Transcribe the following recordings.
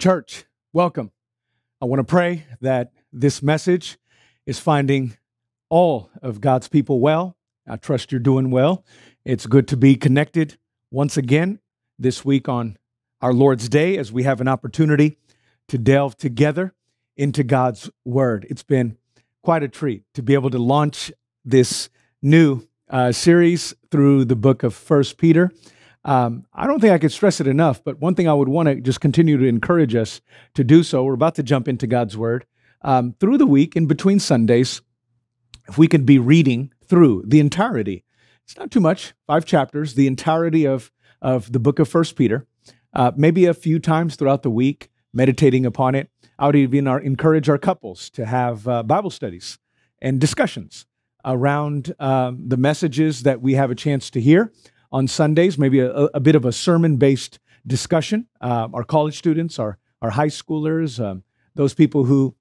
Church, welcome. I want to pray that this message is finding all of God's people well. I trust you're doing well. It's good to be connected once again this week on our Lord's Day as we have an opportunity to delve together into God's Word. It's been quite a treat to be able to launch this new uh, series through the book of First Peter. Um, I don't think I could stress it enough, but one thing I would want to just continue to encourage us to do so. We're about to jump into God's Word. Um, through the week, in between Sundays, if we could be reading through the entirety, it's not too much, five chapters, the entirety of, of the book of First Peter, uh, maybe a few times throughout the week, meditating upon it. I would even encourage our couples to have uh, Bible studies and discussions around um, the messages that we have a chance to hear on Sundays, maybe a, a bit of a sermon based discussion. Uh, our college students, our, our high schoolers, um, those people who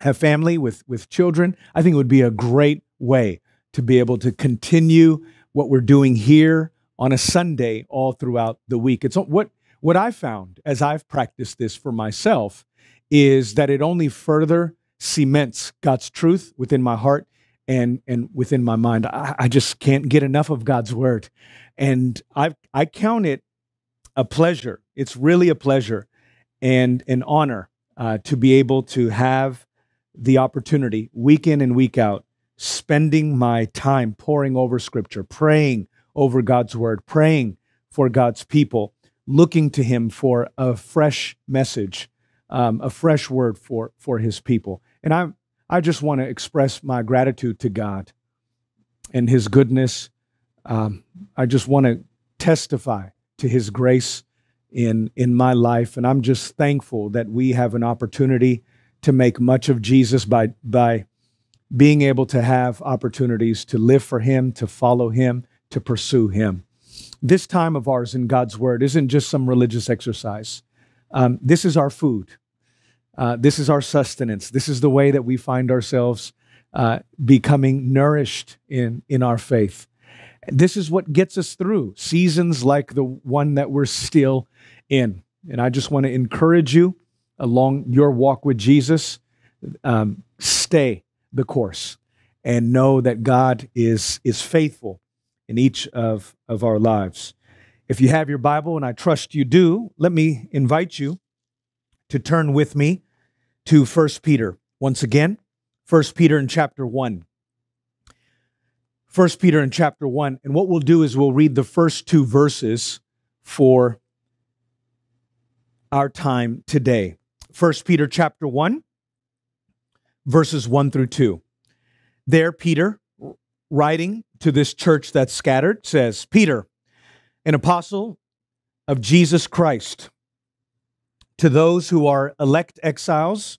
have family with, with children, I think it would be a great way to be able to continue what we're doing here on a Sunday all throughout the week. It's what what I found as I've practiced this for myself is that it only further cements God's truth within my heart and and within my mind. I, I just can't get enough of God's word. And I I count it a pleasure. It's really a pleasure and an honor uh, to be able to have the opportunity week in and week out, spending my time pouring over Scripture, praying over God's word, praying for God's people, looking to Him for a fresh message, um, a fresh word for for His people. And I I just want to express my gratitude to God and His goodness um, I just want to testify to His grace in in my life, and I'm just thankful that we have an opportunity to make much of Jesus by by being able to have opportunities to live for Him, to follow Him, to pursue Him. This time of ours in God's Word isn't just some religious exercise. Um, this is our food. Uh, this is our sustenance. This is the way that we find ourselves uh, becoming nourished in in our faith. This is what gets us through seasons like the one that we're still in. And I just want to encourage you along your walk with Jesus, um, stay the course and know that God is, is faithful in each of, of our lives. If you have your Bible, and I trust you do, let me invite you to turn with me to First Peter. Once again, First Peter in chapter 1. First Peter in chapter 1. And what we'll do is we'll read the first two verses for our time today. First Peter chapter 1, verses 1 through 2. There, Peter, writing to this church that's scattered, says, Peter, an apostle of Jesus Christ, to those who are elect exiles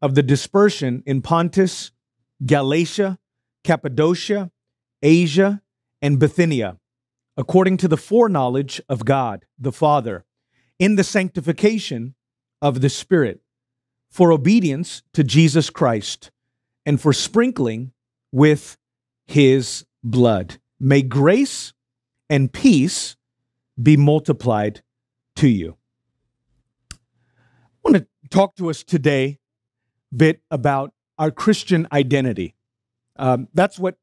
of the dispersion in Pontus, Galatia, Cappadocia, Asia, and Bithynia, according to the foreknowledge of God the Father, in the sanctification of the Spirit, for obedience to Jesus Christ, and for sprinkling with his blood. May grace and peace be multiplied to you. I want to talk to us today a bit about our Christian identity. Um, that's what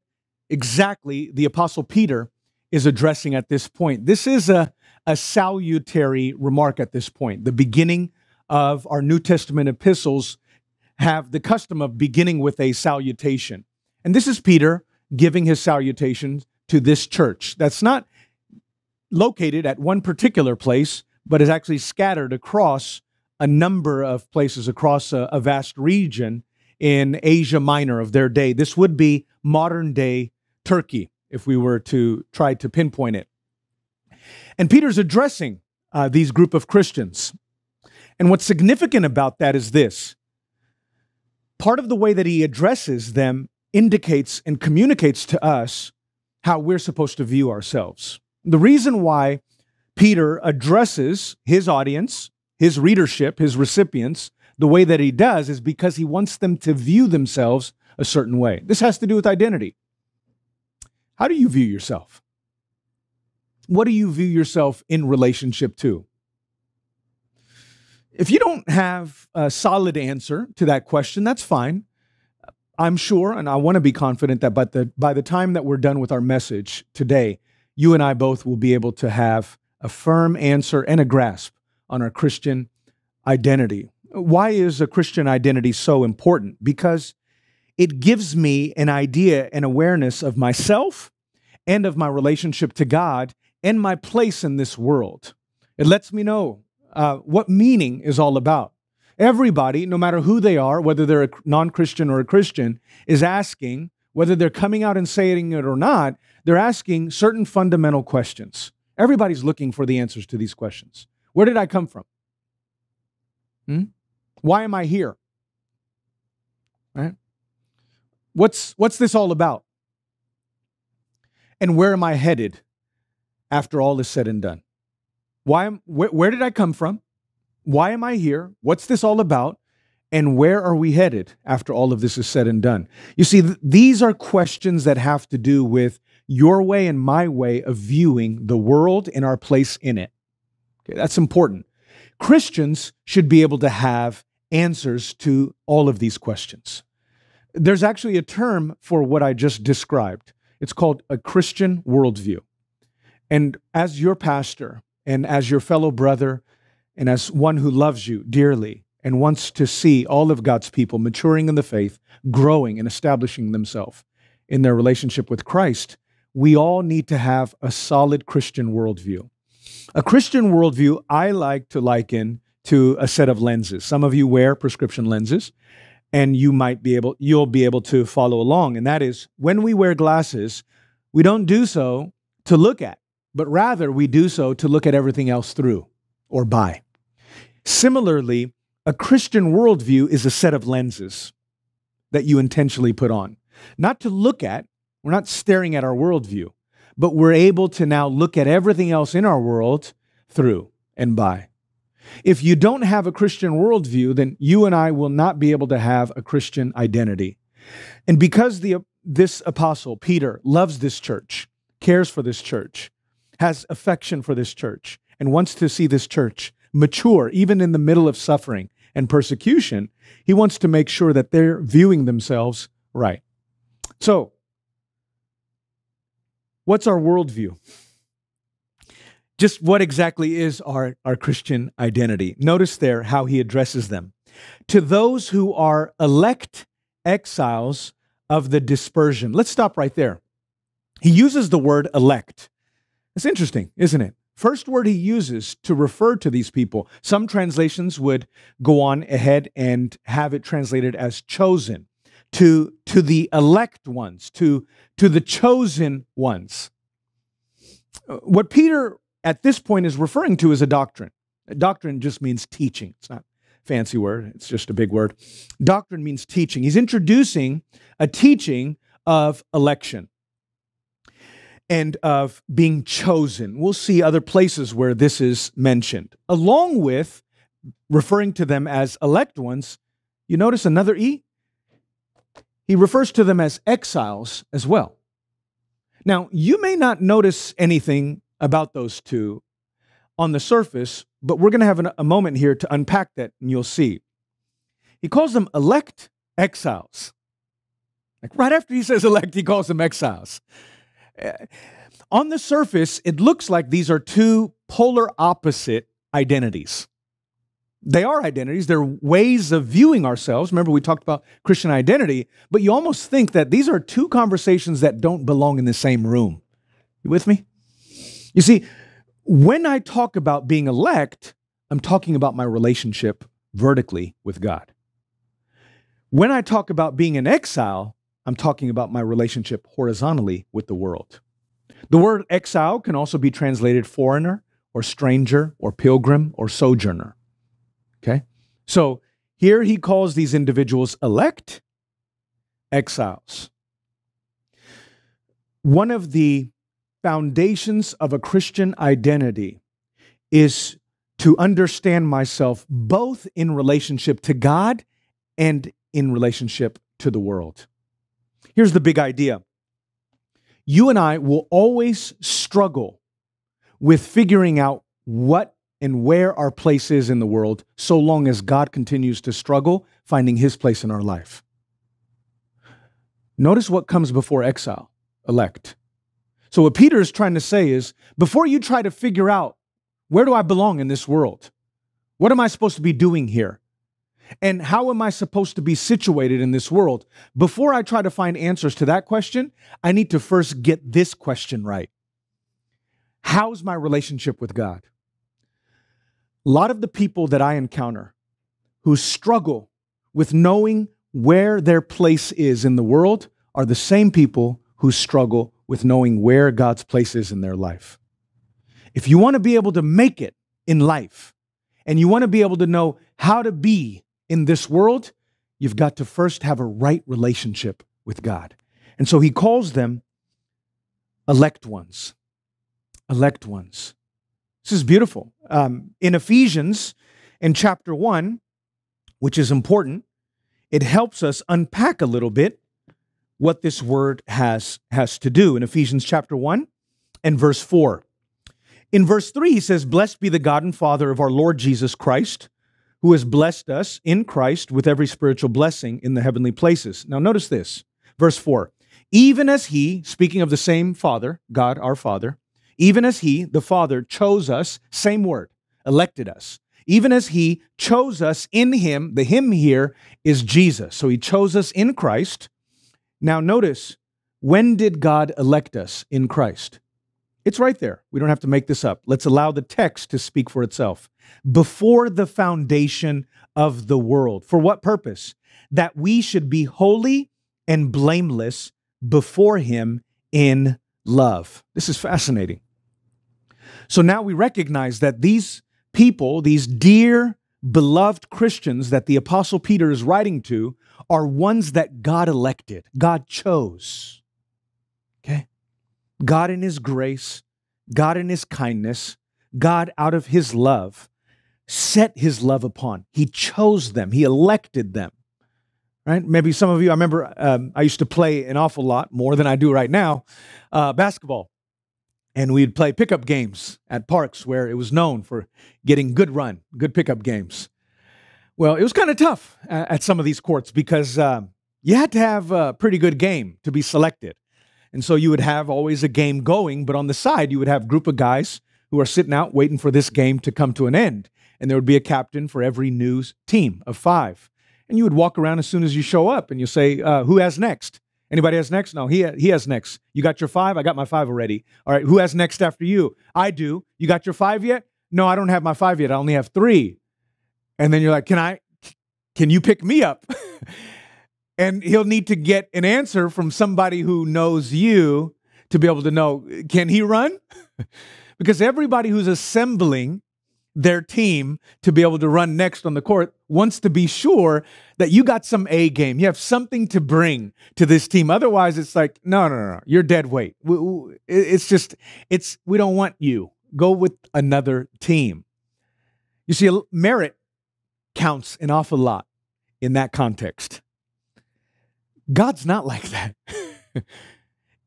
exactly the Apostle Peter is addressing at this point. This is a, a salutary remark at this point. The beginning of our New Testament epistles have the custom of beginning with a salutation. And this is Peter giving his salutation to this church that's not located at one particular place, but is actually scattered across a number of places across a, a vast region in Asia Minor of their day. This would be modern day Turkey, if we were to try to pinpoint it. And Peter's addressing uh, these group of Christians. And what's significant about that is this part of the way that he addresses them indicates and communicates to us how we're supposed to view ourselves. The reason why Peter addresses his audience, his readership, his recipients, the way that he does is because he wants them to view themselves a certain way. This has to do with identity. How do you view yourself? What do you view yourself in relationship to? If you don't have a solid answer to that question, that's fine. I'm sure, and I want to be confident that by the, by the time that we're done with our message today, you and I both will be able to have a firm answer and a grasp on our Christian identity. Why is a Christian identity so important? Because it gives me an idea and awareness of myself and of my relationship to God and my place in this world. It lets me know uh, what meaning is all about. Everybody, no matter who they are, whether they're a non Christian or a Christian, is asking, whether they're coming out and saying it or not, they're asking certain fundamental questions. Everybody's looking for the answers to these questions. Where did I come from? Hmm? Why am I here? Right? What's, what's this all about? And where am I headed after all is said and done? Why am, wh- where did I come from? Why am I here? What's this all about? And where are we headed after all of this is said and done? You see, th- these are questions that have to do with your way and my way of viewing the world and our place in it. Okay, that's important. Christians should be able to have answers to all of these questions. There's actually a term for what I just described. It's called a Christian worldview. And as your pastor and as your fellow brother and as one who loves you dearly and wants to see all of God's people maturing in the faith, growing and establishing themselves in their relationship with Christ, we all need to have a solid Christian worldview. A Christian worldview I like to liken to a set of lenses. Some of you wear prescription lenses and you might be able you'll be able to follow along and that is when we wear glasses, we don't do so to look at, but rather we do so to look at everything else through or by. Similarly, a Christian worldview is a set of lenses that you intentionally put on, not to look at, we're not staring at our worldview, but we're able to now look at everything else in our world through and by. If you don't have a Christian worldview, then you and I will not be able to have a Christian identity. And because the, this apostle, Peter, loves this church, cares for this church, has affection for this church, and wants to see this church mature, even in the middle of suffering and persecution, he wants to make sure that they're viewing themselves right. So, what's our worldview? Just what exactly is our, our Christian identity? Notice there how he addresses them. To those who are elect exiles of the dispersion. Let's stop right there. He uses the word elect. It's interesting, isn't it? First word he uses to refer to these people. Some translations would go on ahead and have it translated as chosen to, to the elect ones, to, to the chosen ones. Uh, what Peter at this point is referring to as a doctrine. A doctrine just means teaching. It's not fancy word, it's just a big word. Doctrine means teaching. He's introducing a teaching of election and of being chosen. We'll see other places where this is mentioned, along with referring to them as elect ones. You notice another E? he refers to them as exiles as well. Now, you may not notice anything about those two on the surface, but we're going to have an, a moment here to unpack that and you'll see. He calls them elect exiles. Like right after he says elect, he calls them exiles. Uh, on the surface, it looks like these are two polar opposite identities. They are identities, they're ways of viewing ourselves. Remember, we talked about Christian identity, but you almost think that these are two conversations that don't belong in the same room. You with me? You see, when I talk about being elect, I'm talking about my relationship vertically with God. When I talk about being an exile, I'm talking about my relationship horizontally with the world. The word exile can also be translated foreigner or stranger or pilgrim or sojourner. Okay? So here he calls these individuals elect exiles. One of the foundations of a Christian identity is to understand myself both in relationship to God and in relationship to the world. Here's the big idea you and I will always struggle with figuring out what and where our place is in the world so long as God continues to struggle finding his place in our life. Notice what comes before exile elect. So, what Peter is trying to say is before you try to figure out where do I belong in this world? What am I supposed to be doing here? And how am I supposed to be situated in this world? Before I try to find answers to that question, I need to first get this question right How's my relationship with God? A lot of the people that I encounter who struggle with knowing where their place is in the world are the same people who struggle with knowing where God's place is in their life. If you want to be able to make it in life and you want to be able to know how to be in this world, you've got to first have a right relationship with God. And so he calls them elect ones. Elect ones. This is beautiful. Um, in Ephesians, in chapter 1, which is important, it helps us unpack a little bit what this word has, has to do in Ephesians chapter 1 and verse 4. In verse 3, he says, Blessed be the God and Father of our Lord Jesus Christ, who has blessed us in Christ with every spiritual blessing in the heavenly places. Now, notice this, verse 4. Even as he, speaking of the same Father, God our Father, even as he, the Father, chose us, same word, elected us, even as he chose us in him, the him here is Jesus. So he chose us in Christ now, notice when did God elect us in Christ? It's right there. We don't have to make this up. Let's allow the text to speak for itself. Before the foundation of the world. For what purpose? That we should be holy and blameless before Him in love. This is fascinating. So now we recognize that these people, these dear, beloved Christians that the Apostle Peter is writing to, are ones that God elected, God chose. Okay? God in His grace, God in His kindness, God out of His love set His love upon. He chose them, He elected them. Right? Maybe some of you, I remember um, I used to play an awful lot more than I do right now, uh, basketball. And we'd play pickup games at parks where it was known for getting good run, good pickup games. Well, it was kind of tough at some of these courts because um, you had to have a pretty good game to be selected. And so you would have always a game going, but on the side, you would have a group of guys who are sitting out waiting for this game to come to an end. And there would be a captain for every news team of five. And you would walk around as soon as you show up and you say, uh, Who has next? Anybody has next? No, he, he has next. You got your five? I got my five already. All right, who has next after you? I do. You got your five yet? No, I don't have my five yet. I only have three. And then you're like, can I, can you pick me up? and he'll need to get an answer from somebody who knows you to be able to know, can he run? because everybody who's assembling their team to be able to run next on the court wants to be sure that you got some A game. You have something to bring to this team. Otherwise, it's like, no, no, no, no. you're dead weight. It's just, it's, we don't want you. Go with another team. You see, a merit counts an awful lot in that context. God's not like that.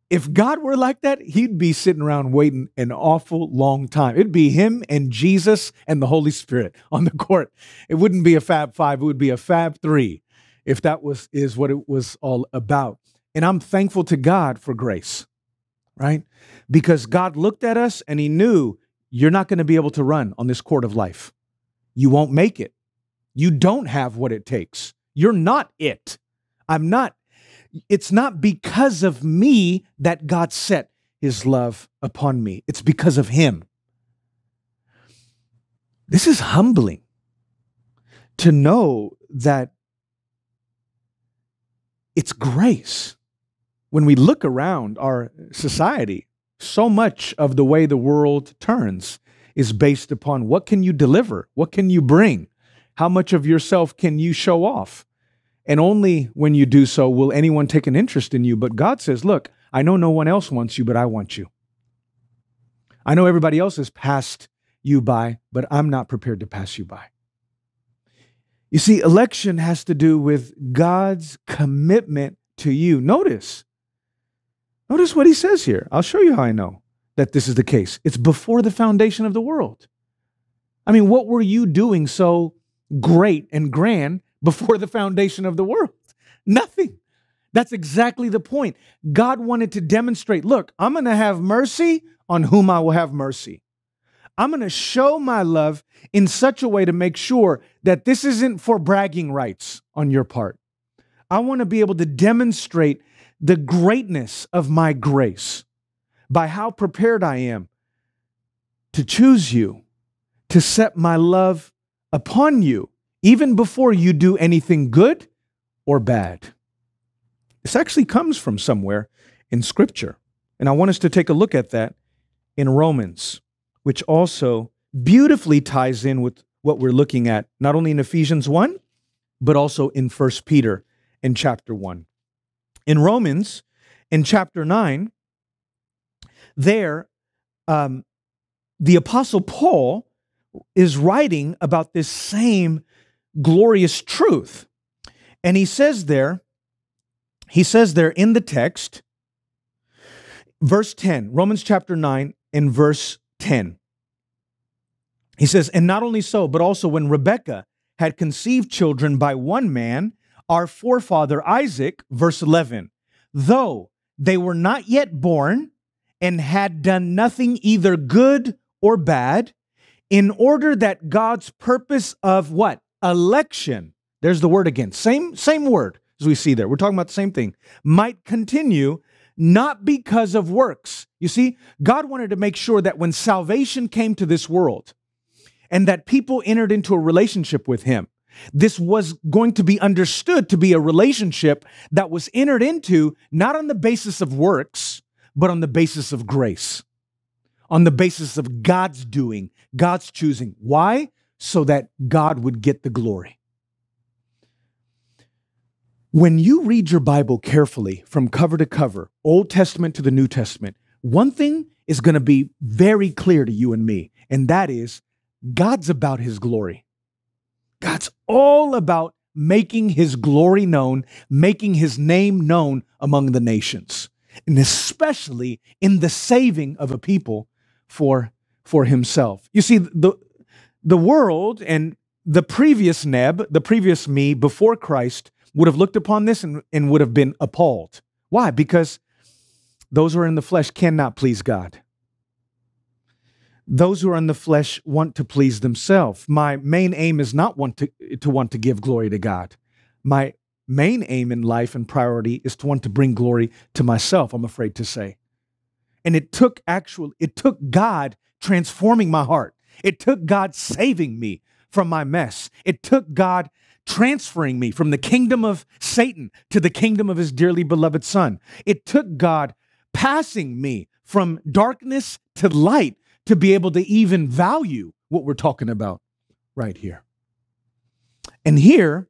if God were like that, he'd be sitting around waiting an awful long time. It'd be him and Jesus and the Holy Spirit on the court. It wouldn't be a Fab Five, it would be a Fab Three if that was is what it was all about. And I'm thankful to God for grace, right? Because God looked at us and he knew you're not going to be able to run on this court of life. You won't make it. You don't have what it takes. You're not it. I'm not. It's not because of me that God set his love upon me, it's because of him. This is humbling to know that it's grace. When we look around our society, so much of the way the world turns is based upon what can you deliver? What can you bring? How much of yourself can you show off? And only when you do so will anyone take an interest in you. But God says, Look, I know no one else wants you, but I want you. I know everybody else has passed you by, but I'm not prepared to pass you by. You see, election has to do with God's commitment to you. Notice, notice what he says here. I'll show you how I know that this is the case. It's before the foundation of the world. I mean, what were you doing so great and grand before the foundation of the world? Nothing. That's exactly the point. God wanted to demonstrate look, I'm going to have mercy on whom I will have mercy. I'm going to show my love in such a way to make sure that this isn't for bragging rights on your part. I want to be able to demonstrate the greatness of my grace by how prepared I am to choose you, to set my love upon you, even before you do anything good or bad. This actually comes from somewhere in Scripture. And I want us to take a look at that in Romans, which also beautifully ties in with what we're looking at, not only in Ephesians 1, but also in 1 Peter in chapter 1. In Romans, in chapter 9, there, um, the Apostle Paul is writing about this same glorious truth. And he says there, he says there in the text, verse 10, Romans chapter 9 and verse 10. He says, And not only so, but also when Rebekah had conceived children by one man, our forefather Isaac, verse 11, though they were not yet born and had done nothing either good or bad, in order that God's purpose of what? Election, there's the word again, same, same word as we see there. We're talking about the same thing, might continue not because of works. You see, God wanted to make sure that when salvation came to this world and that people entered into a relationship with Him, this was going to be understood to be a relationship that was entered into not on the basis of works, but on the basis of grace, on the basis of God's doing, God's choosing. Why? So that God would get the glory. When you read your Bible carefully from cover to cover, Old Testament to the New Testament, one thing is going to be very clear to you and me, and that is God's about his glory. God's all about making his glory known, making his name known among the nations, and especially in the saving of a people for, for himself. You see, the, the world and the previous Neb, the previous me before Christ, would have looked upon this and, and would have been appalled. Why? Because those who are in the flesh cannot please God. Those who are in the flesh want to please themselves. My main aim is not want to, to want to give glory to God. My main aim in life and priority is to want to bring glory to myself, I'm afraid to say. And it took actual, it took God transforming my heart. It took God saving me from my mess. It took God transferring me from the kingdom of Satan to the kingdom of his dearly beloved son. It took God passing me from darkness to light to be able to even value what we're talking about right here. And here,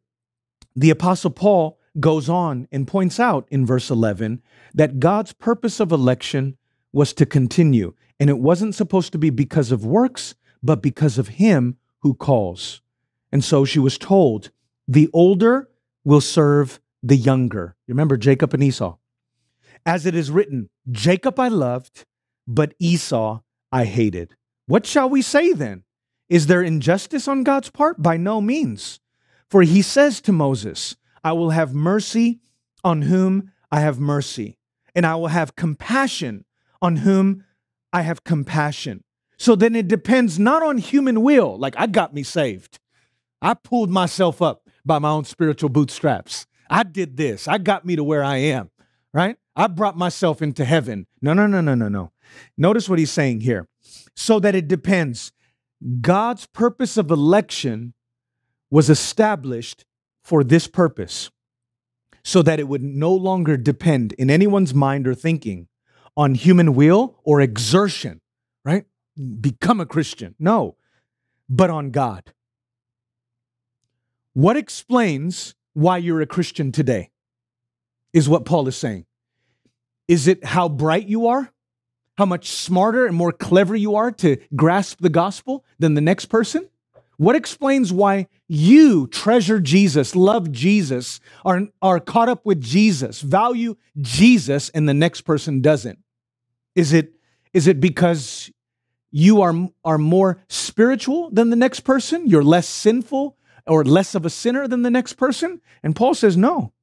the Apostle Paul goes on and points out in verse 11 that God's purpose of election was to continue. And it wasn't supposed to be because of works, but because of him who calls. And so she was told, the older will serve the younger. You remember Jacob and Esau? As it is written, Jacob I loved, but Esau I hated. What shall we say then? Is there injustice on God's part? By no means. For he says to Moses, I will have mercy on whom I have mercy, and I will have compassion on whom I have compassion. So then it depends not on human will, like I got me saved. I pulled myself up by my own spiritual bootstraps. I did this. I got me to where I am, right? I brought myself into heaven. No, no, no, no, no, no. Notice what he's saying here. So that it depends. God's purpose of election was established for this purpose, so that it would no longer depend in anyone's mind or thinking on human will or exertion, right? Become a Christian. No, but on God. What explains why you're a Christian today? Is what Paul is saying. Is it how bright you are? how much smarter and more clever you are to grasp the gospel than the next person? What explains why you treasure Jesus, love Jesus, are, are caught up with Jesus, value Jesus, and the next person doesn't? Is it, is it because you are, are more spiritual than the next person, you're less sinful or less of a sinner than the next person? And Paul says, no.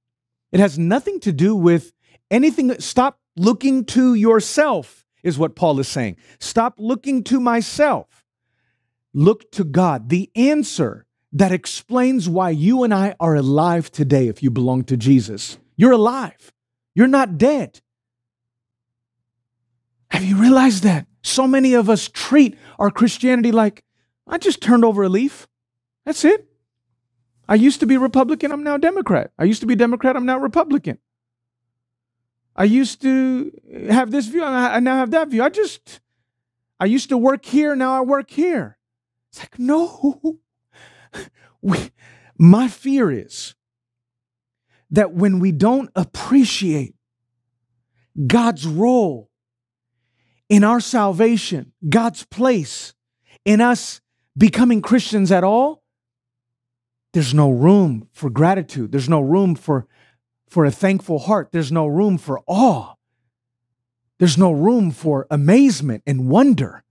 It has nothing to do with anything. Stop looking to yourself, is what Paul is saying. Stop looking to myself. Look to God. The answer that explains why you and I are alive today if you belong to Jesus. You're alive, you're not dead. Have you realized that? So many of us treat our Christianity like, I just turned over a leaf. That's it. I used to be Republican, I'm now Democrat. I used to be Democrat, I'm now Republican. I used to have this view, I now have that view. I just, I used to work here, now I work here. It's like, no. We, my fear is that when we don't appreciate God's role in our salvation, God's place in us becoming Christians at all, there's no room for gratitude. There's no room for, for a thankful heart. There's no room for awe. There's no room for amazement and wonder.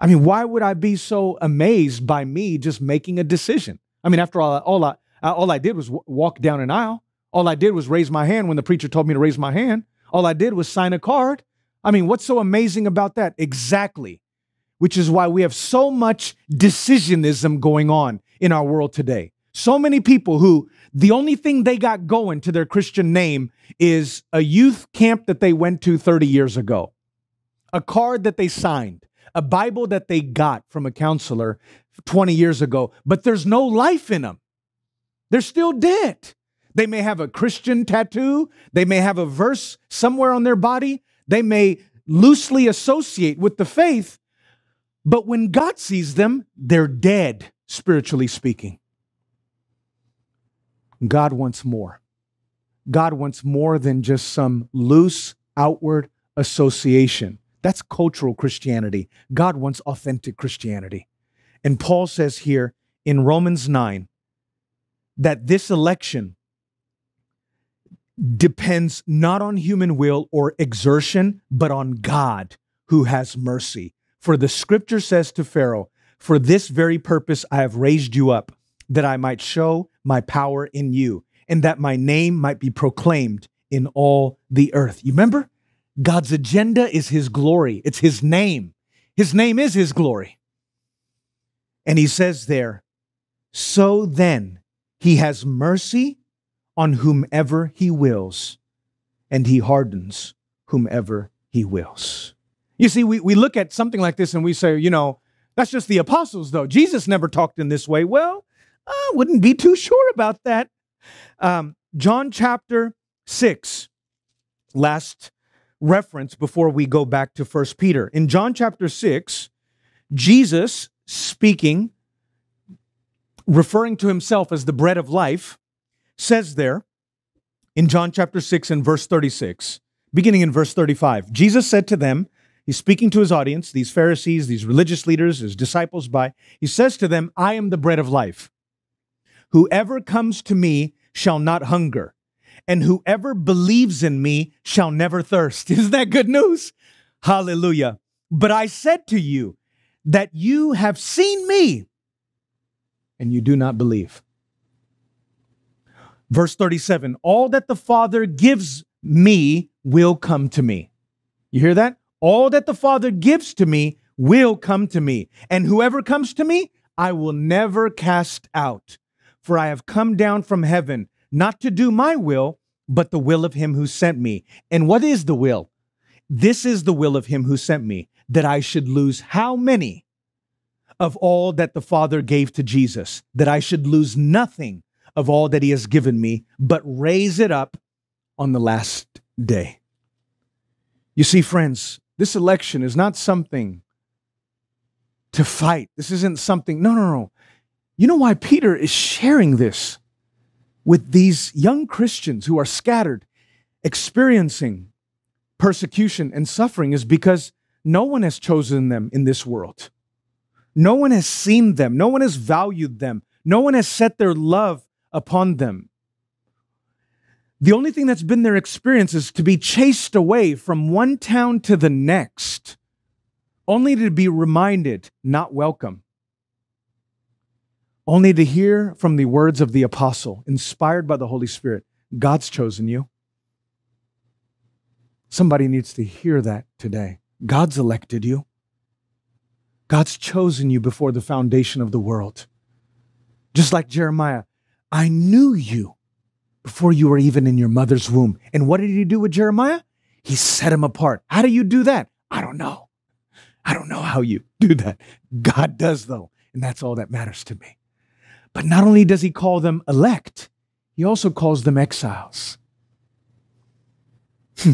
I mean, why would I be so amazed by me just making a decision? I mean, after all, all I, all I did was walk down an aisle. All I did was raise my hand when the preacher told me to raise my hand. All I did was sign a card. I mean, what's so amazing about that? Exactly. Which is why we have so much decisionism going on in our world today. So many people who the only thing they got going to their Christian name is a youth camp that they went to 30 years ago, a card that they signed, a Bible that they got from a counselor 20 years ago, but there's no life in them. They're still dead. They may have a Christian tattoo, they may have a verse somewhere on their body, they may loosely associate with the faith, but when God sees them, they're dead, spiritually speaking. God wants more. God wants more than just some loose outward association. That's cultural Christianity. God wants authentic Christianity. And Paul says here in Romans 9 that this election depends not on human will or exertion, but on God who has mercy. For the scripture says to Pharaoh, For this very purpose I have raised you up, that I might show my power in you, and that my name might be proclaimed in all the earth. You remember? God's agenda is his glory, it's his name. His name is his glory. And he says there, so then he has mercy on whomever he wills, and he hardens whomever he wills. You see, we, we look at something like this and we say, you know, that's just the apostles, though. Jesus never talked in this way. Well, I wouldn't be too sure about that. Um, John chapter 6, last reference before we go back to First Peter. In John chapter 6, Jesus speaking, referring to himself as the bread of life, says there in John chapter 6 and verse 36, beginning in verse 35, Jesus said to them, He's speaking to his audience, these Pharisees, these religious leaders, his disciples by, he says to them, I am the bread of life. Whoever comes to me shall not hunger, and whoever believes in me shall never thirst. Isn't that good news? Hallelujah. But I said to you that you have seen me, and you do not believe. Verse 37 All that the Father gives me will come to me. You hear that? All that the Father gives to me will come to me. And whoever comes to me, I will never cast out. For I have come down from heaven, not to do my will, but the will of him who sent me. And what is the will? This is the will of him who sent me, that I should lose how many of all that the Father gave to Jesus, that I should lose nothing of all that he has given me, but raise it up on the last day. You see, friends, this election is not something to fight. This isn't something, no, no, no. You know why Peter is sharing this with these young Christians who are scattered, experiencing persecution and suffering is because no one has chosen them in this world. No one has seen them. No one has valued them. No one has set their love upon them. The only thing that's been their experience is to be chased away from one town to the next only to be reminded not welcome, only to hear from the words of the apostle, inspired by the Holy Spirit God's chosen you. Somebody needs to hear that today. God's elected you. God's chosen you before the foundation of the world. Just like Jeremiah, I knew you before you were even in your mother's womb. And what did he do with Jeremiah? He set him apart. How do you do that? I don't know. I don't know how you do that. God does, though. And that's all that matters to me. But not only does he call them elect, he also calls them exiles. Hmm.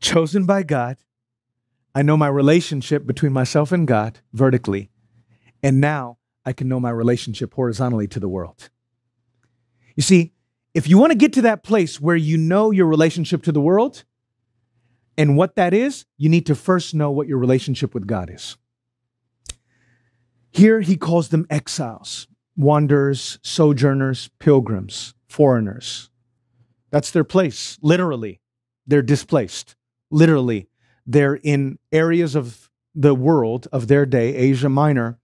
Chosen by God. I know my relationship between myself and God vertically. And now I can know my relationship horizontally to the world. You see, if you want to get to that place where you know your relationship to the world and what that is, you need to first know what your relationship with God is. Here he calls them exiles wanderers, sojourners, pilgrims, foreigners. That's their place, literally. They're displaced. Literally, they're in areas of the world of their day, Asia Minor,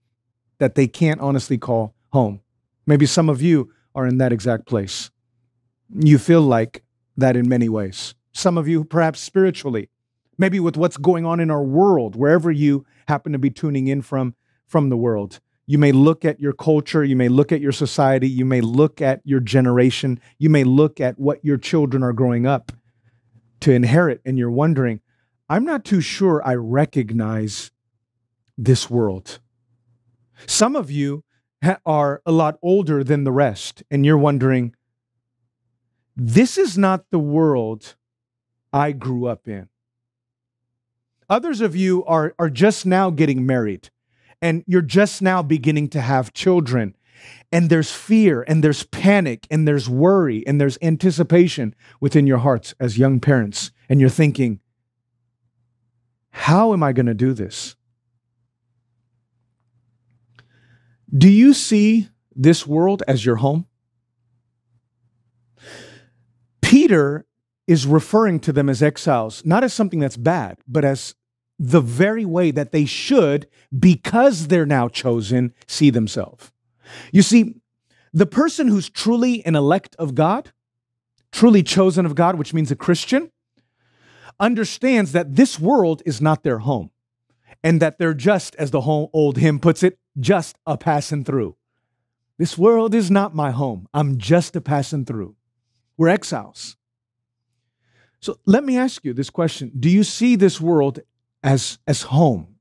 that they can't honestly call home. Maybe some of you are in that exact place. You feel like that in many ways. Some of you, perhaps spiritually, maybe with what's going on in our world, wherever you happen to be tuning in from, from the world. You may look at your culture, you may look at your society, you may look at your generation, you may look at what your children are growing up to inherit, and you're wondering, I'm not too sure I recognize this world. Some of you ha- are a lot older than the rest, and you're wondering, this is not the world I grew up in. Others of you are, are just now getting married and you're just now beginning to have children and there's fear and there's panic and there's worry and there's anticipation within your hearts as young parents and you're thinking how am i going to do this do you see this world as your home peter is referring to them as exiles not as something that's bad but as the very way that they should, because they're now chosen, see themselves. You see, the person who's truly an elect of God, truly chosen of God, which means a Christian, understands that this world is not their home and that they're just, as the old hymn puts it, just a passing through. This world is not my home. I'm just a passing through. We're exiles. So let me ask you this question Do you see this world as, as home.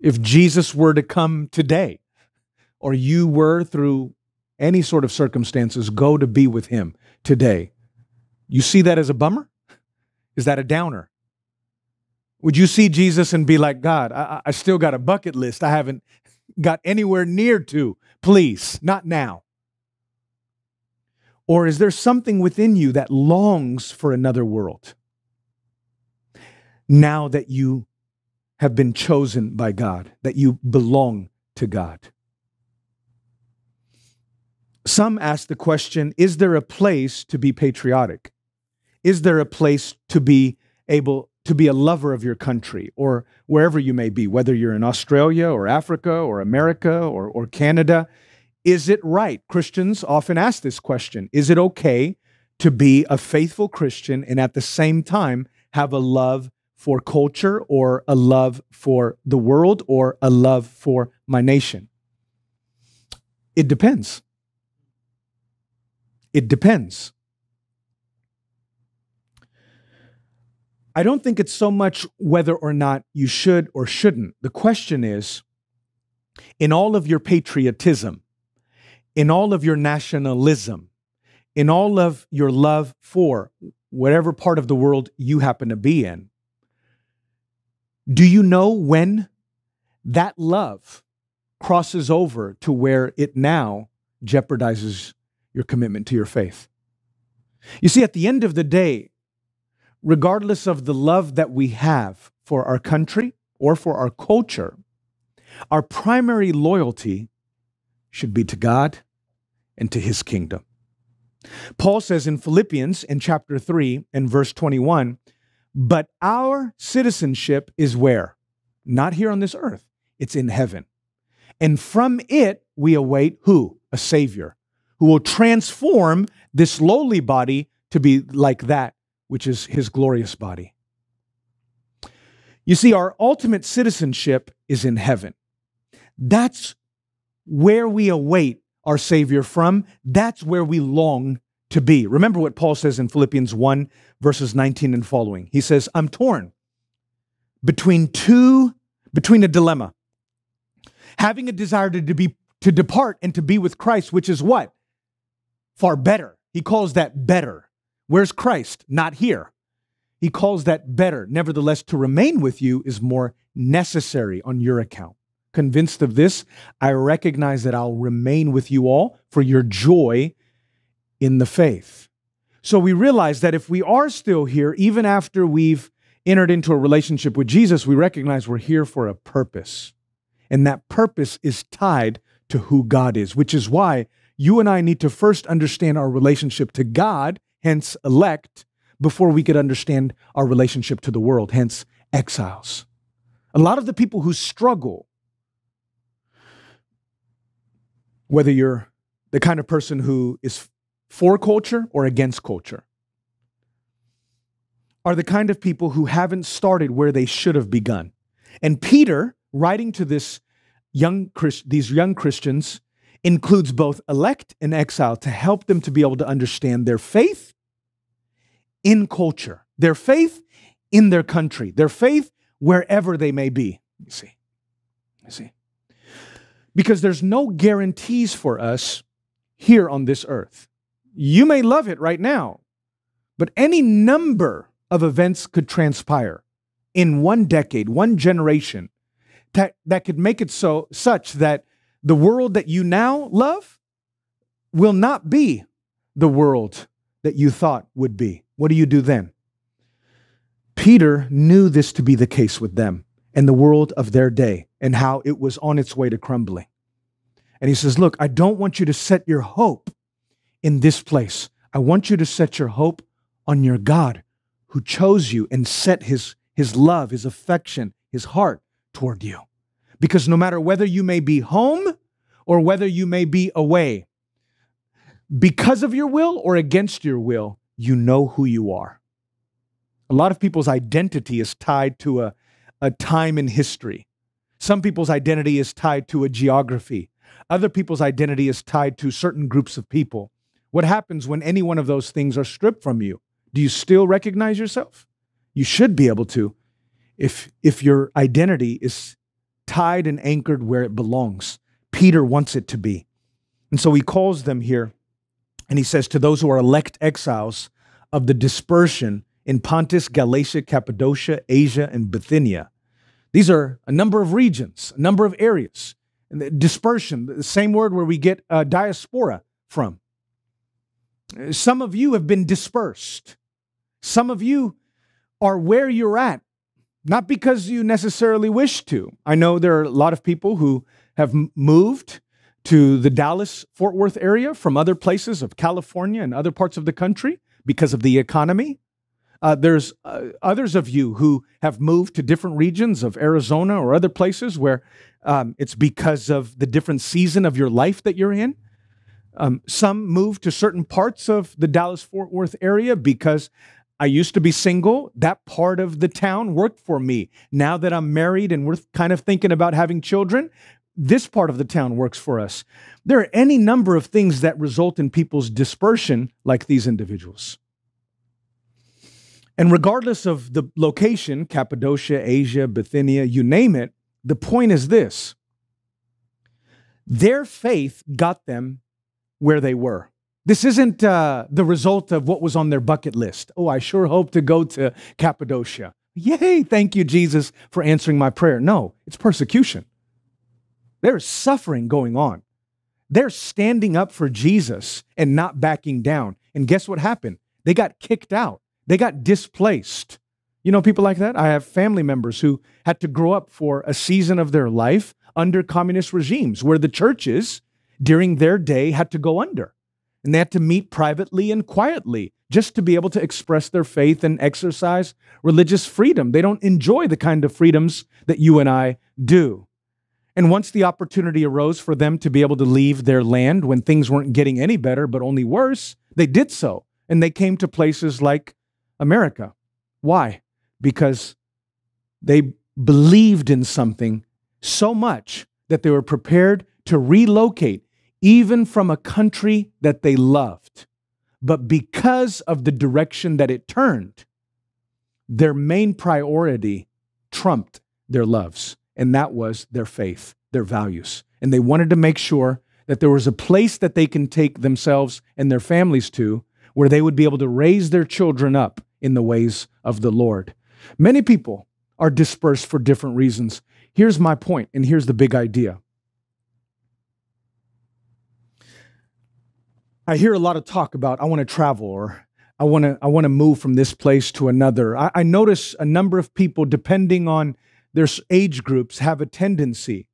If Jesus were to come today, or you were through any sort of circumstances, go to be with him today, you see that as a bummer? Is that a downer? Would you see Jesus and be like, God, I, I still got a bucket list I haven't got anywhere near to. Please, not now. Or is there something within you that longs for another world? now that you have been chosen by God, that you belong to God. Some ask the question Is there a place to be patriotic? Is there a place to be able to be a lover of your country or wherever you may be, whether you're in Australia or Africa or America or, or Canada? Is it right? Christians often ask this question Is it okay to be a faithful Christian and at the same time have a love for culture or a love for the world or a love for my nation? It depends. It depends. I don't think it's so much whether or not you should or shouldn't. The question is in all of your patriotism, in all of your nationalism, in all of your love for whatever part of the world you happen to be in, do you know when that love crosses over to where it now jeopardizes your commitment to your faith? You see, at the end of the day, regardless of the love that we have for our country or for our culture, our primary loyalty should be to God and to his kingdom. Paul says in Philippians in chapter 3 and verse 21 but our citizenship is where? not here on this earth, it's in heaven. And from it, we await who? A Savior who will transform this lowly body to be like that, which is his glorious body. You see, our ultimate citizenship is in heaven. That's where we await our Savior from. That's where we long to be. Remember what Paul says in Philippians 1, verses 19 and following. He says, I'm torn between two, between a dilemma. Having a desire to, to be to depart and to be with Christ, which is what? Far better. He calls that better. Where's Christ? Not here. He calls that better. Nevertheless, to remain with you is more necessary on your account. Convinced of this, I recognize that I'll remain with you all for your joy in the faith. So we realize that if we are still here, even after we've entered into a relationship with Jesus, we recognize we're here for a purpose. And that purpose is tied to who God is, which is why you and I need to first understand our relationship to God, hence elect, before we could understand our relationship to the world, hence exiles. A lot of the people who struggle, whether you're the kind of person who is for culture or against culture, are the kind of people who haven't started where they should have begun. And Peter, writing to this young these young Christians, includes both elect and exile to help them to be able to understand their faith in culture, their faith in their country, their faith wherever they may be. You see, you see, because there's no guarantees for us here on this earth. You may love it right now, but any number of events could transpire in one decade, one generation, that, that could make it so such that the world that you now love will not be the world that you thought would be. What do you do then? Peter knew this to be the case with them and the world of their day and how it was on its way to crumbling. And he says, Look, I don't want you to set your hope in this place. I want you to set your hope on your God who chose you and set his, his love, his affection, his heart toward you. Because no matter whether you may be home or whether you may be away, because of your will or against your will, you know who you are. A lot of people's identity is tied to a, a time in history. Some people's identity is tied to a geography. Other people's identity is tied to certain groups of people. What happens when any one of those things are stripped from you? Do you still recognize yourself? You should be able to if, if your identity is tied and anchored where it belongs. Peter wants it to be. And so he calls them here and he says, To those who are elect exiles of the dispersion in Pontus, Galatia, Cappadocia, Asia, and Bithynia. These are a number of regions, a number of areas. And the dispersion, the same word where we get uh, diaspora from. Some of you have been dispersed. Some of you are where you're at not because you necessarily wish to. I know there are a lot of people who have moved to the Dallas Fort Worth area from other places of California and other parts of the country because of the economy. Uh, there's uh, others of you who have moved to different regions of Arizona or other places where um, it's because of the different season of your life that you're in. Um, some move to certain parts of the Dallas Fort Worth area because I used to be single. That part of the town worked for me. Now that I'm married and we're kind of thinking about having children, this part of the town works for us. There are any number of things that result in people's dispersion, like these individuals. And regardless of the location, Cappadocia, Asia, Bithynia, you name it, the point is this their faith got them where they were. This isn't uh, the result of what was on their bucket list. Oh, I sure hope to go to Cappadocia. Yay, thank you, Jesus, for answering my prayer. No, it's persecution. There's suffering going on. They're standing up for Jesus and not backing down. And guess what happened? They got kicked out, they got displaced. You know, people like that? I have family members who had to grow up for a season of their life under communist regimes where the churches during their day had to go under and they had to meet privately and quietly just to be able to express their faith and exercise religious freedom. They don't enjoy the kind of freedoms that you and I do. And once the opportunity arose for them to be able to leave their land when things weren't getting any better, but only worse, they did so. And they came to places like America. Why? Because they believed in something so much that they were prepared to relocate, even from a country that they loved. But because of the direction that it turned, their main priority trumped their loves and that was their faith, their values. And they wanted to make sure that there was a place that they can take themselves and their families to where they would be able to raise their children up in the ways of the Lord. Many people are dispersed for different reasons. Here's my point, and here's the big idea. I hear a lot of talk about I want to travel or I want to I want to move from this place to another. I, I notice a number of people, depending on their age groups have a tendency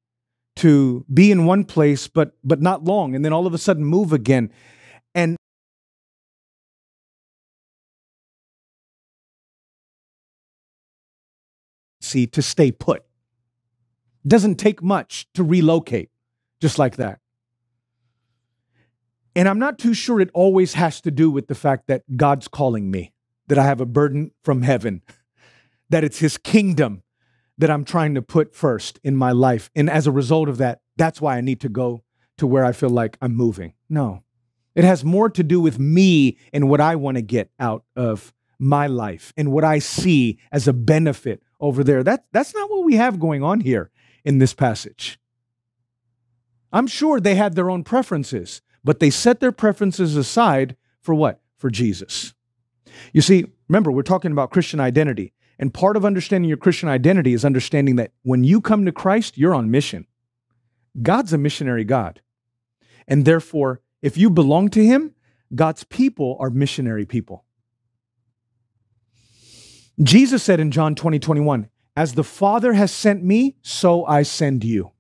to be in one place but but not long and then all of a sudden move again. And see to stay put. Doesn't take much to relocate just like that. And i'm not too sure it always has to do with the fact that god's calling me that i have a burden from heaven that it's his kingdom that I'm trying to put first in my life. And as a result of that, that's why I need to go to where I feel like I'm moving. No, it has more to do with me and what I want to get out of my life and what I see as a benefit over there. That, that's not what we have going on here in this passage. I'm sure they had their own preferences, but they set their preferences aside for what? For Jesus. You see, remember, we're talking about Christian identity. And part of understanding your Christian identity is understanding that when you come to Christ, you're on mission. God's a missionary God. And therefore, if you belong to Him, God's people are missionary people. Jesus said in John 20, 21, As the Father has sent me, so I send you.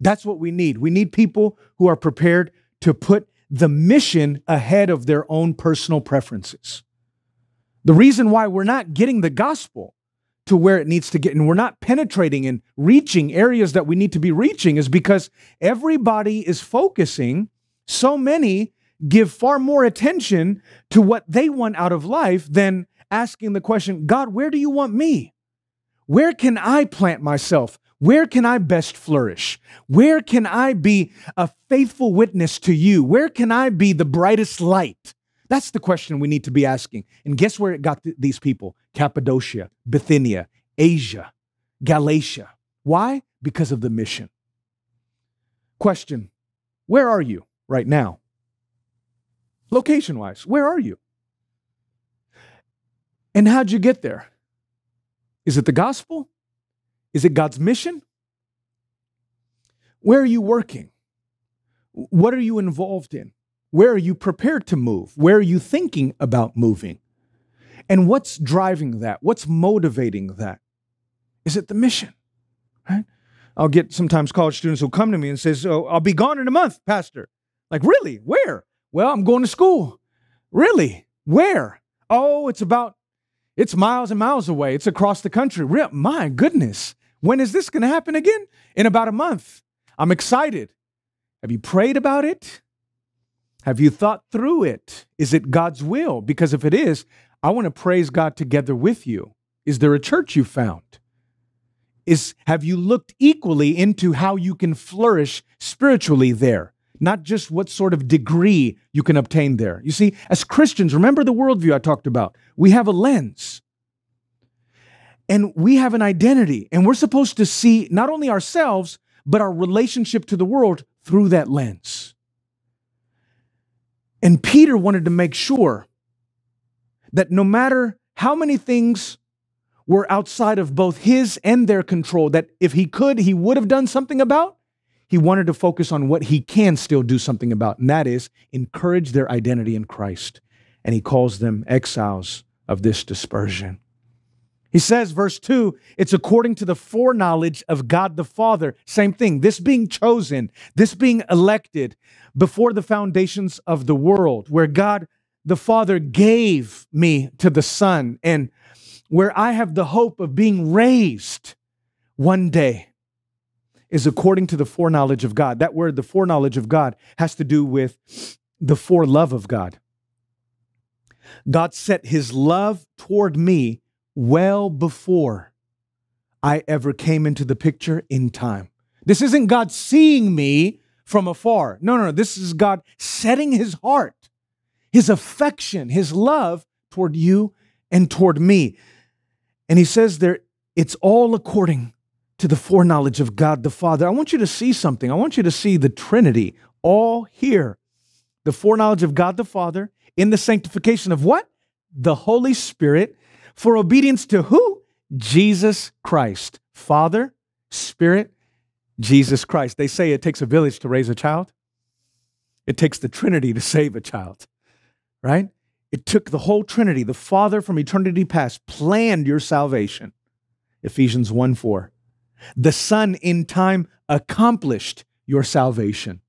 That's what we need. We need people who are prepared to put the mission ahead of their own personal preferences. The reason why we're not getting the gospel to where it needs to get and we're not penetrating and reaching areas that we need to be reaching is because everybody is focusing. So many give far more attention to what they want out of life than asking the question God, where do you want me? Where can I plant myself? Where can I best flourish? Where can I be a faithful witness to you? Where can I be the brightest light? That's the question we need to be asking. And guess where it got th- these people? Cappadocia, Bithynia, Asia, Galatia. Why? Because of the mission. Question Where are you right now? Location wise, where are you? And how'd you get there? Is it the gospel? Is it God's mission? Where are you working? What are you involved in? Where are you prepared to move? Where are you thinking about moving? And what's driving that? What's motivating that? Is it the mission? Right? I'll get sometimes college students who come to me and says, "Oh, I'll be gone in a month, pastor." Like, "Really? Where?" "Well, I'm going to school." "Really? Where?" "Oh, it's about it's miles and miles away. It's across the country." My goodness. When is this going to happen again? In about a month. I'm excited. Have you prayed about it? Have you thought through it? Is it God's will? Because if it is, I want to praise God together with you. Is there a church you found? Is have you looked equally into how you can flourish spiritually there? Not just what sort of degree you can obtain there. You see, as Christians, remember the worldview I talked about. We have a lens and we have an identity, and we're supposed to see not only ourselves, but our relationship to the world through that lens. And Peter wanted to make sure that no matter how many things were outside of both his and their control, that if he could, he would have done something about, he wanted to focus on what he can still do something about, and that is encourage their identity in Christ. And he calls them exiles of this dispersion. He says, verse 2, it's according to the foreknowledge of God the Father. Same thing, this being chosen, this being elected before the foundations of the world, where God the Father gave me to the Son and where I have the hope of being raised one day is according to the foreknowledge of God. That word, the foreknowledge of God, has to do with the forelove of God. God set his love toward me well before I ever came into the picture in time. This isn't God seeing me from afar. No, no, no. This is God setting his heart, his affection, his love toward you and toward me. And he says there, it's all according to the foreknowledge of God the Father. I want you to see something. I want you to see the Trinity all here. The foreknowledge of God the Father in the sanctification of what? The Holy Spirit for obedience to who? Jesus Christ. Father, Spirit, Jesus Christ. They say it takes a village to raise a child. It takes the Trinity to save a child, right? It took the whole Trinity, the Father from eternity past, planned your salvation. Ephesians 1 4. The Son in time accomplished your salvation.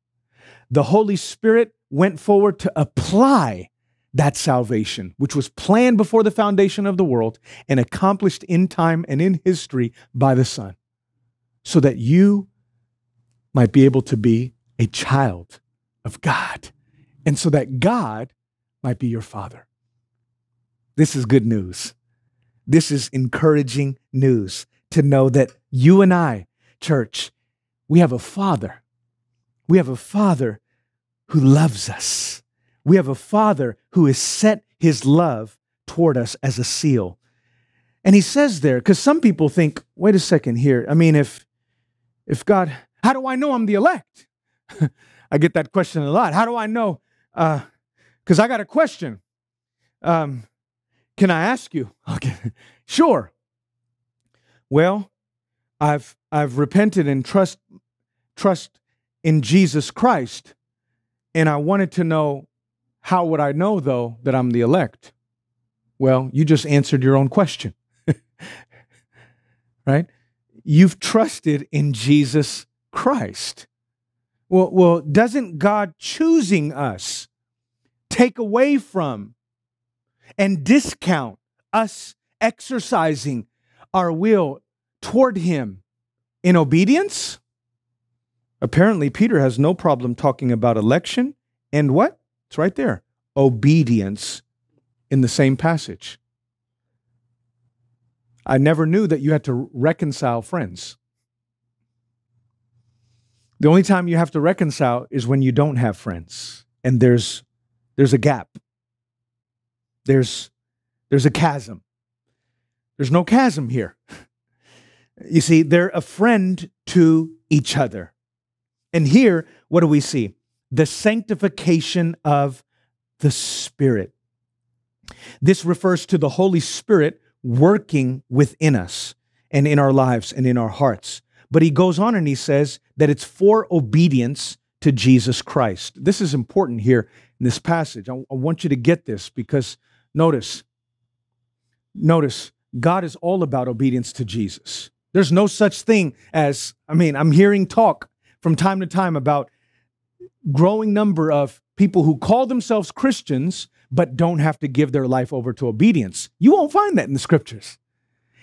The Holy Spirit went forward to apply that salvation, which was planned before the foundation of the world and accomplished in time and in history by the Son, so that you might be able to be a child of God, and so that God might be your Father. This is good news. This is encouraging news to know that you and I, church, we have a Father. We have a Father who loves us. We have a Father who has set his love toward us as a seal. And he says there, because some people think, wait a second here. I mean, if if God, how do I know I'm the elect? I get that question a lot. How do I know? Because uh, I got a question. Um, can I ask you? Okay, sure. Well, I've I've repented and trust trust in Jesus Christ, and I wanted to know how would I know though that I'm the elect? Well, you just answered your own question. right? You've trusted in Jesus Christ. Well, well, doesn't God choosing us take away from and discount us exercising our will toward Him in obedience? Apparently, Peter has no problem talking about election and what? It's right there obedience in the same passage. I never knew that you had to reconcile friends. The only time you have to reconcile is when you don't have friends and there's there's a gap. There's there's a chasm. There's no chasm here. You see, they're a friend to each other. And here, what do we see? The sanctification of the Spirit. This refers to the Holy Spirit working within us and in our lives and in our hearts. But he goes on and he says that it's for obedience to Jesus Christ. This is important here in this passage. I, I want you to get this because notice, notice, God is all about obedience to Jesus. There's no such thing as, I mean, I'm hearing talk from time to time about growing number of people who call themselves Christians but don't have to give their life over to obedience. You won't find that in the scriptures.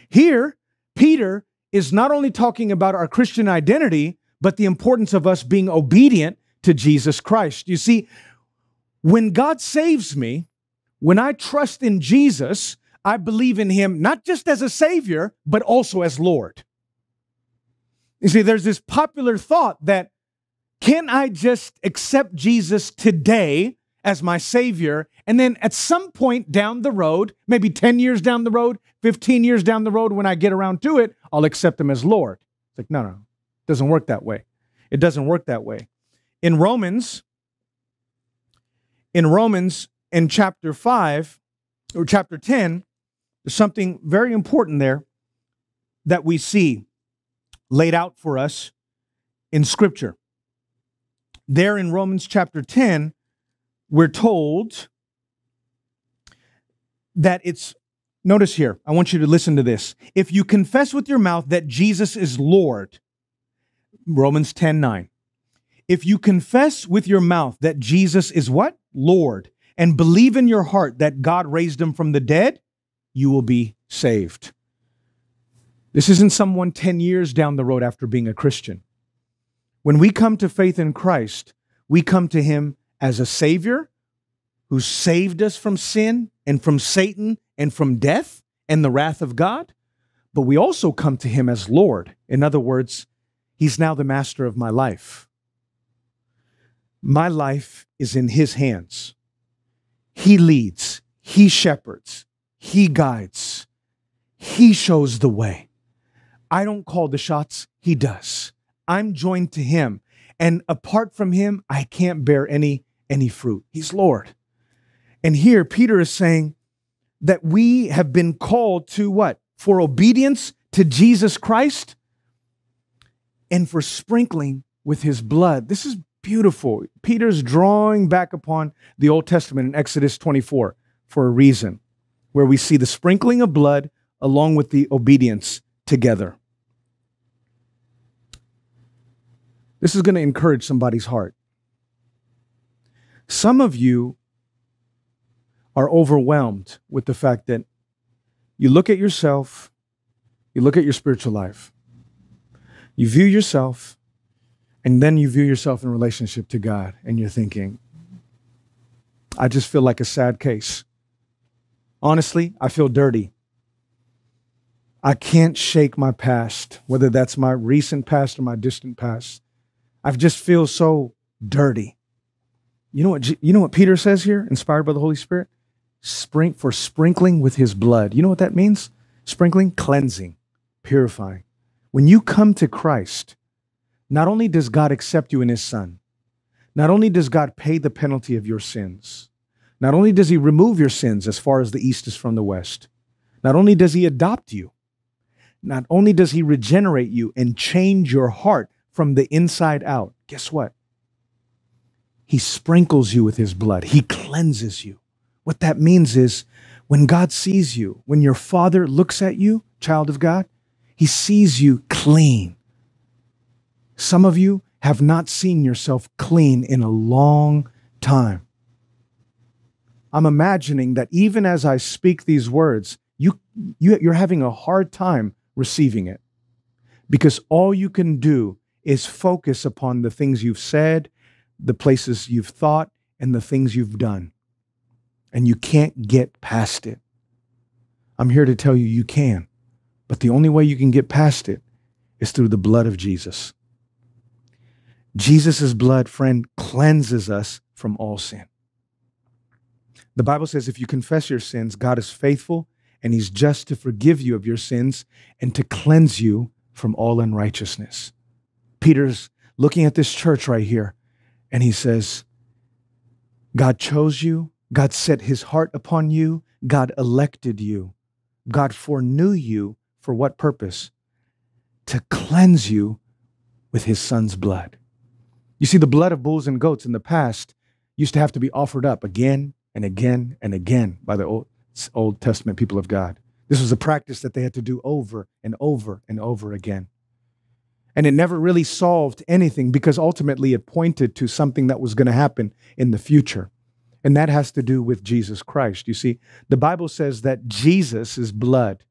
Here, Peter is not only talking about our Christian identity, but the importance of us being obedient to Jesus Christ. You see, when God saves me, when I trust in Jesus, I believe in him not just as a savior, but also as Lord. You see, there's this popular thought that can I just accept Jesus today as my savior? And then at some point down the road, maybe 10 years down the road, 15 years down the road, when I get around to it, I'll accept him as Lord. It's like, no, no, doesn't work that way. It doesn't work that way. In Romans, in Romans, in chapter 5 or chapter 10, there's something very important there that we see laid out for us in Scripture. There in Romans chapter 10, we're told that it's, notice here, I want you to listen to this. If you confess with your mouth that Jesus is Lord, Romans 10 9. If you confess with your mouth that Jesus is what? Lord, and believe in your heart that God raised him from the dead, you will be saved. This isn't someone 10 years down the road after being a Christian. When we come to faith in Christ, we come to him as a savior who saved us from sin and from Satan and from death and the wrath of God. But we also come to him as Lord. In other words, he's now the master of my life. My life is in his hands. He leads, he shepherds, he guides, he shows the way. I don't call the shots, he does. I'm joined to him. And apart from him, I can't bear any any fruit. He's Lord. And here Peter is saying that we have been called to what? For obedience to Jesus Christ and for sprinkling with his blood. This is beautiful. Peter's drawing back upon the Old Testament in Exodus 24 for a reason, where we see the sprinkling of blood along with the obedience together. This is going to encourage somebody's heart. Some of you are overwhelmed with the fact that you look at yourself, you look at your spiritual life, you view yourself, and then you view yourself in relationship to God, and you're thinking, I just feel like a sad case. Honestly, I feel dirty. I can't shake my past, whether that's my recent past or my distant past. I just feel so dirty. You know what you know what Peter says here, inspired by the Holy Spirit? Spring for sprinkling with his blood. You know what that means? Sprinkling, cleansing, purifying. When you come to Christ, not only does God accept you in his son, not only does God pay the penalty of your sins, not only does he remove your sins as far as the east is from the west, not only does he adopt you, not only does he regenerate you and change your heart from the inside out, guess what? He sprinkles you with his blood, he cleanses you. What that means is when God sees you, when your father looks at you, child of God, he sees you clean. Some of you have not seen yourself clean in a long time. I'm imagining that even as I speak these words, you, you, you're having a hard time receiving it because all you can do is focus upon the things you've said, the places you've thought, and the things you've done and you can't get past it. I'm here to tell you you can, but the only way you can get past it is through the blood of Jesus. Jesus' blood, friend, cleanses us from all sin. The Bible says if you confess your sins, God is faithful and he's just to forgive you of your sins and to cleanse you from all unrighteousness. Peter's looking at this church right here and he says, God chose you God set his heart upon you. God elected you. God foreknew you for what purpose? To cleanse you with his son's blood. You see, the blood of bulls and goats in the past used to have to be offered up again and again and again by the Old, Testament people of God. This was a practice that they had to do over and over and over again. And it never really solved anything because ultimately it pointed to something that was going to happen in the future. And that has to do with Jesus Christ. You see, the Bible says that Jesus' blood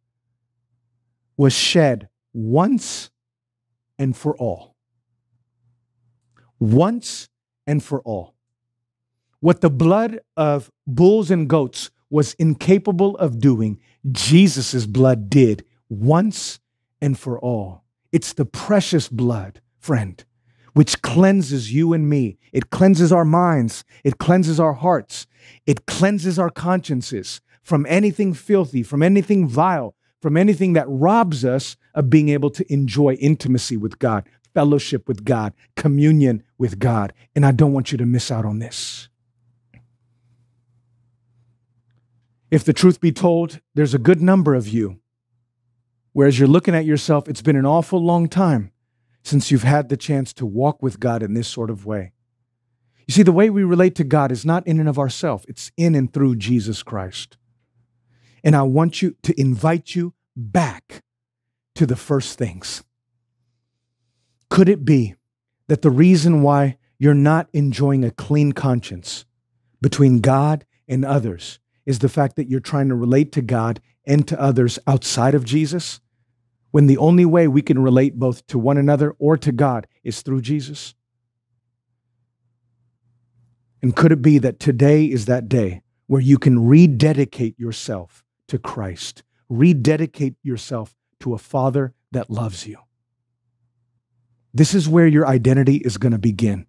was shed once and for all. Once and for all. What the blood of bulls and goats was incapable of doing, Jesus' blood did once and for all. It's the precious blood, friend, which cleanses you and me. It cleanses our minds. It cleanses our hearts. It cleanses our consciences from anything filthy, from anything vile, from anything that robs us of being able to enjoy intimacy with God, fellowship with God, communion with God. And I don't want you to miss out on this. If the truth be told, there's a good number of you, whereas you're looking at yourself, it's been an awful long time since you've had the chance to walk with God in this sort of way. You see, the way we relate to God is not in and of ourselves, it's in and through Jesus Christ. And I want you to invite you back to the first things. Could it be that the reason why you're not enjoying a clean conscience between God and others is the fact that you're trying to relate to God and to others outside of Jesus, when the only way we can relate both to one another or to God is through Jesus? And could it be that today is that day where you can rededicate yourself to Christ, rededicate yourself to a Father that loves you? This is where your identity is going to begin.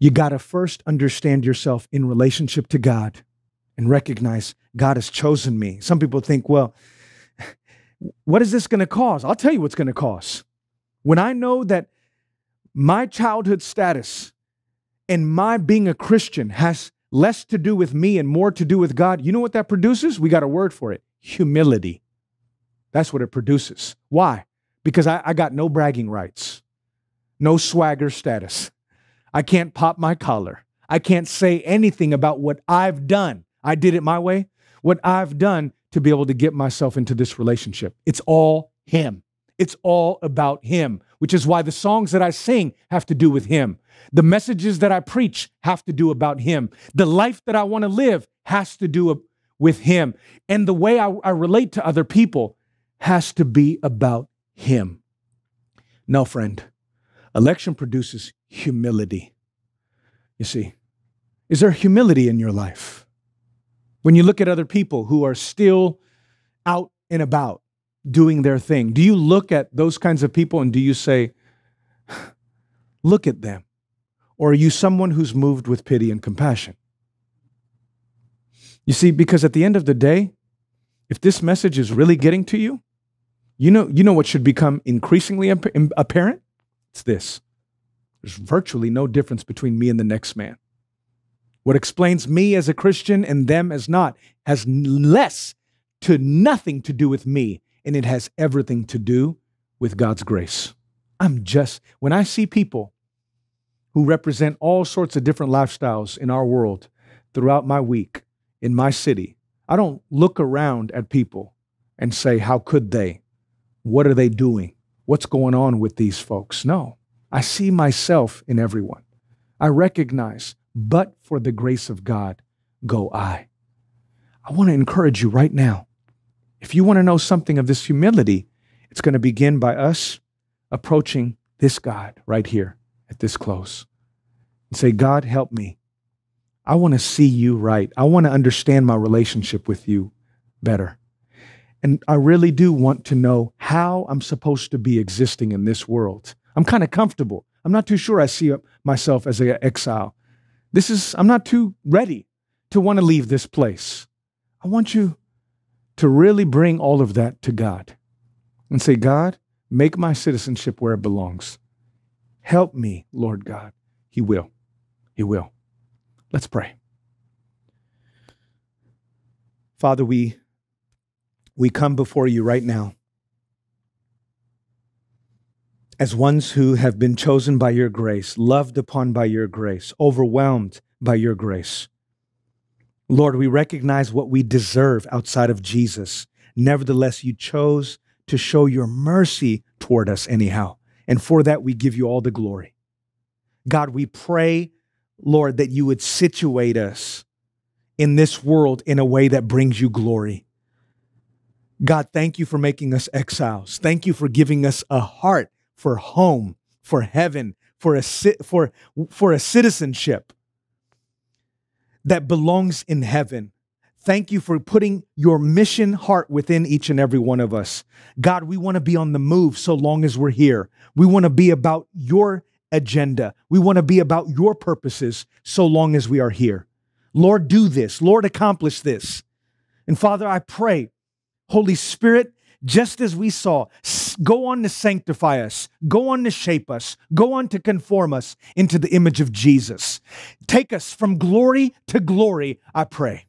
You got to first understand yourself in relationship to God and recognize God has chosen me. Some people think, well, what is this going to cause? I'll tell you what's going to cause. When I know that my childhood status and my being a Christian has less to do with me and more to do with God, you know what that produces? We got a word for it humility. That's what it produces. Why? Because I, I got no bragging rights, no swagger status. I can't pop my collar. I can't say anything about what I've done. I did it my way. What I've done to be able to get myself into this relationship. It's all Him. It's all about Him, which is why the songs that I sing have to do with Him. The messages that I preach have to do about Him. The life that I want to live has to do with Him. And the way I, I relate to other people has to be about Him. No, friend, election produces humility. You see, is there humility in your life? When you look at other people who are still out and about doing their thing, do you look at those kinds of people and do you say, look at them? Or are you someone who's moved with pity and compassion? You see, because at the end of the day, if this message is really getting to you, you know, you know what should become increasingly apparent? It's this. There's virtually no difference between me and the next man. What explains me as a Christian and them as not has less to nothing to do with me, and it has everything to do with God's grace. I'm just, when I see people who represent all sorts of different lifestyles in our world throughout my week, in my city, I don't look around at people and say, How could they? What are they doing? What's going on with these folks? No, I see myself in everyone. I recognize, but for the grace of God, go I. I want to encourage you right now. If you want to know something of this humility, it's going to begin by us approaching this God right here at this close and say, God, help me. I want to see you right. I want to understand my relationship with you better. And I really do want to know how I'm supposed to be existing in this world. I'm kind of comfortable. I'm not too sure I see myself as an exile. This is, I'm not too ready to want to leave this place. I want you to really bring all of that to God and say, God, make my citizenship where it belongs. Help me, Lord God. He will. He will. Let's pray. Father, we, we come before you right now as ones who have been chosen by your grace, loved upon by your grace, overwhelmed by your grace. Lord, we recognize what we deserve outside of Jesus. Nevertheless, you chose to show your mercy toward us, anyhow. And for that, we give you all the glory. God, we pray, Lord, that you would situate us in this world in a way that brings you glory. God, thank you for making us exiles. Thank you for giving us a heart for home, for heaven, for a, for, for a citizenship that belongs in heaven. Thank you for putting your mission heart within each and every one of us. God, we want to be on the move so long as we're here. We want to be about your agenda. We want to be about your purposes so long as we are here. Lord, do this. Lord, accomplish this. And Father, I pray, Holy Spirit, just as we saw, go on to sanctify us, go on to shape us, go on to conform us into the image of Jesus. Take us from glory to glory, I pray.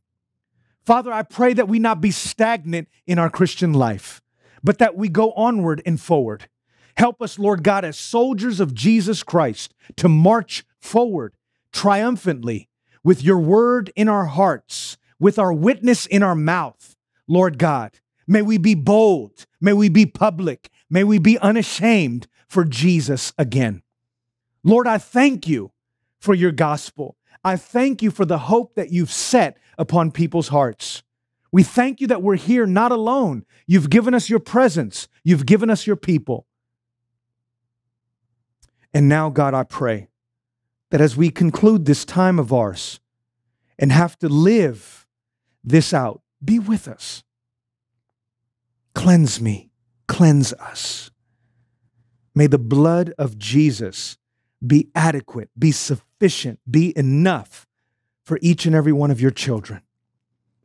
Father, I pray that we not be stagnant in our Christian life, but that we go onward and forward. Help us, Lord God, as soldiers of Jesus Christ, to march forward triumphantly with your word in our hearts, with our witness in our mouth, Lord God May we be bold. May we be public. May we be unashamed for Jesus again. Lord, I thank you for your gospel. I thank you for the hope that you've set upon people's hearts. We thank you that we're here not alone. You've given us your presence, you've given us your people. And now, God, I pray that as we conclude this time of ours and have to live this out, be with us. Cleanse me, cleanse us. May the blood of Jesus be adequate, be sufficient, be enough for each and every one of your children.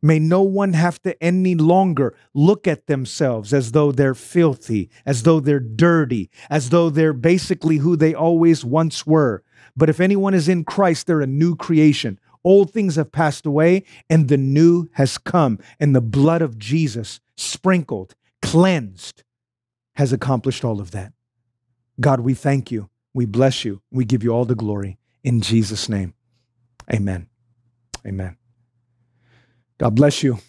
May no one have to any longer look at themselves as though they're filthy, as though they're dirty, as though they're basically who they always once were. But if anyone is in Christ, they're a new creation. Old things have passed away and the new has come. And the blood of Jesus, sprinkled, cleansed, has accomplished all of that. God, we thank you. We bless you. We give you all the glory. In Jesus' name, amen. Amen. God bless you.